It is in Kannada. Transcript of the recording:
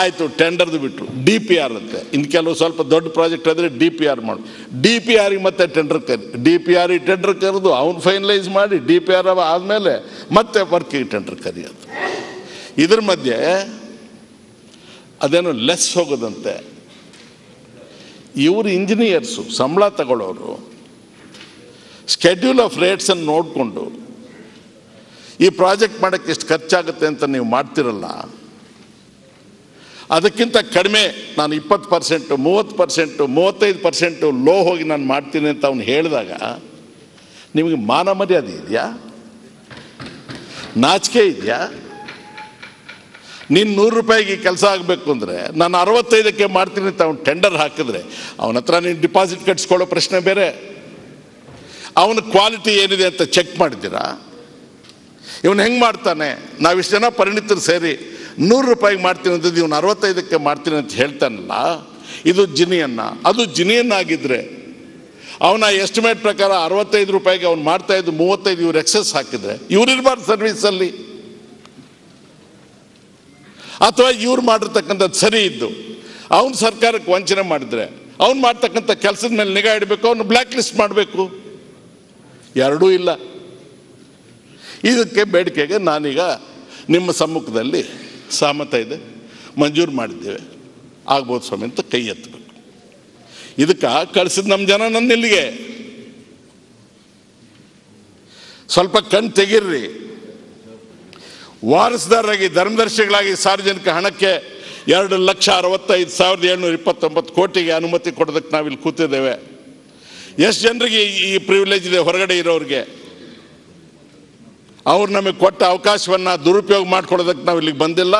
ಆಯಿತು ಟೆಂಡರ್ದು ಬಿಟ್ಟರು ಡಿ ಪಿ ಆರ್ ಅಂತೆ. ಇನ್ನು ಕೆಲವು ಸ್ವಲ್ಪ ದೊಡ್ಡ ಪ್ರಾಜೆಕ್ಟ್ ಆದರೆ ಡಿ ಪಿ ಆರ್ ಮಾಡು. ಡಿ ಪಿ ಆರಿಗೆ ಮತ್ತೆ ಟೆಂಡರ್ ಕರಿ ಡಿ ಪಿ ಆರಿಗೆ ಟೆಂಡರ್ ಕರೆದು ಅವ್ನು ಫೈನಲೈಸ್ ಮಾಡಿ ಡಿ ಪಿ ಆರ್ ಆದಮೇಲೆ ಮತ್ತೆ ವರ್ಕಿಗೆ ಟೆಂಡರ್ ಕರೆಯೋದು. ಇದ್ರ ಮಧ್ಯೆ ಅದೇನೋ ಲೆಸ್ ಹೋಗೋದಂತೆ. ಇವರು ಇಂಜಿನಿಯರ್ಸು ಸಂಬಳ ತಗೊಳ್ಳೋರು ಸ್ಕೆಡ್ಯೂಲ್ ಆಫ್ ರೇಟ್ಸನ್ನು ನೋಡಿಕೊಂಡು, ಈ ಪ್ರಾಜೆಕ್ಟ್ ಮಾಡೋಕ್ಕೆ ಎಷ್ಟು ಖರ್ಚಾಗುತ್ತೆ ಅಂತ ನೀವು ಮಾಡ್ತಿರಲ್ಲ ಅದಕ್ಕಿಂತ ಕಡಿಮೆ ನಾನು ಇಪ್ಪತ್ತು ಪರ್ಸೆಂಟು, ಮೂವತ್ತು ಪರ್ಸೆಂಟು, ಮೂವತ್ತೈದು ಪರ್ಸೆಂಟು ಲೋ ಹೋಗಿ ನಾನು ಮಾಡ್ತೀನಿ ಅಂತ ಅವನು ಹೇಳಿದಾಗ, ನಿಮಗೆ ಮಾನ ಮರ್ಯಾದೆ ಇದೆಯಾ? ನಾಚಿಕೆ ಇದೆಯಾ? ನೀನು ನೂರು ರೂಪಾಯಿಗೆ ಕೆಲಸ ಆಗಬೇಕು ಅಂದರೆ ನಾನು ಅರವತ್ತೈದಕ್ಕೆ ಮಾಡ್ತೀನಿ ಅಂತ ಅವನು ಟೆಂಡರ್ ಹಾಕಿದ್ರೆ, ಅವನ ಹತ್ರ ನೀನು ಡಿಪಾಸಿಟ್ ಕಟ್ಸ್ಕೊಳ್ಳೋ ಪ್ರಶ್ನೆ ಬೇರೆ. ಅವನ ಕ್ವಾಲಿಟಿ ಏನಿದೆ ಅಂತ ಚೆಕ್ ಮಾಡಿದ್ದೀರಾ? ಇವನು ಹೆಂಗೆ ಮಾಡ್ತಾನೆ? ನಾವಿಷ್ಟು ಜನ ಪರಿಣಿತರು ಸೇರಿ ನೂರು ರೂಪಾಯಿಗೆ ಮಾಡ್ತೀನಿ ಅಂತ ಇವನು ಅರವತ್ತೈದಕ್ಕೆ ಮಾಡ್ತೀನಿ ಅಂತ ಹೇಳ್ತಾನಲ್ಲ, ಇದು ಜಿನಿಯನ್ನ. ಅದು ಜಿನಿಯನ್ನಾಗಿದ್ದರೆ ಅವನ ಎಸ್ಟಿಮೇಟ್ ಪ್ರಕಾರ ಅರವತ್ತೈದು ರೂಪಾಯಿಗೆ ಅವ್ನು ಮಾಡ್ತಾ ಇದ್ದು ಮೂವತ್ತೈದು ಇವ್ರು ಎಕ್ಸಸ್ ಹಾಕಿದ್ರೆ ಇವ್ರು ಇರಬಾರ್ದು ಸರ್ವಿಸಲ್ಲಿ ಅಥವಾ ಇವ್ರು ಮಾಡಿರ್ತಕ್ಕಂಥದ್ದು ಸರಿ ಇದ್ದು, ಅವನು ಸರ್ಕಾರಕ್ಕೆ ವಂಚನೆ ಮಾಡಿದ್ರೆ, ಅವ್ನು ಮಾಡ್ತಕ್ಕಂಥ ಕೆಲಸದ ಮೇಲೆ ನಿಗಾ ಇಡಬೇಕು, ಅವನು ಬ್ಲ್ಯಾಕ್ ಲಿಸ್ಟ್ ಮಾಡಬೇಕು. ಎರಡೂ ಇಲ್ಲ. ಇದಕ್ಕೆ ಬೇಡಿಕೆಗೆ ನಾನೀಗ ನಿಮ್ಮ ಸಮ್ಮುಖದಲ್ಲಿ ಸಹಮತ ಇದೆ, ಮಂಜೂರು ಮಾಡಿದ್ದೇವೆ. ಆಗ್ಬೋದು ಸ್ವಾಮಿ ಅಂತ ಕೈ ಎತ್ತಬೇಕು. ಇದಕ್ಕೆ ಕಳಿಸಿದ ನಮ್ಮ ಜನ ನನ್ನ ಇಲ್ಲಿಗೆ ಸ್ವಲ್ಪ ಕಣ್ ತೆಗೀರ್ರಿ. ವಾರಸ್ದಾರರಾಗಿ, ಧರ್ಮದರ್ಶಿಗಳಾಗಿ ಸಾರ್ವಜನಿಕ ಹಣಕ್ಕೆ ಎರಡು ಲಕ್ಷ ಅರವತ್ತೈದು ಸಾವಿರದ ಏಳ್ನೂರ ಇಪ್ಪತ್ತೊಂಬತ್ತು ಕೋಟಿಗೆ ಅನುಮತಿ ಕೊಡೋದಕ್ಕೆ ನಾವಿಲ್ಲಿ ಕೂತಿದ್ದೇವೆ. ಎಷ್ಟು ಜನರಿಗೆ ಈ ಪ್ರಿವಿಲೇಜ್ ಇದೆ ಹೊರಗಡೆ ಇರೋರಿಗೆ? ಅವ್ರು ನಮಗೆ ಕೊಟ್ಟ ಅವಕಾಶವನ್ನು ದುರುಪಯೋಗ ಮಾಡ್ಕೊಳ್ಳೋದಕ್ಕೆ ನಾವು ಇಲ್ಲಿಗೆ ಬಂದಿಲ್ಲ.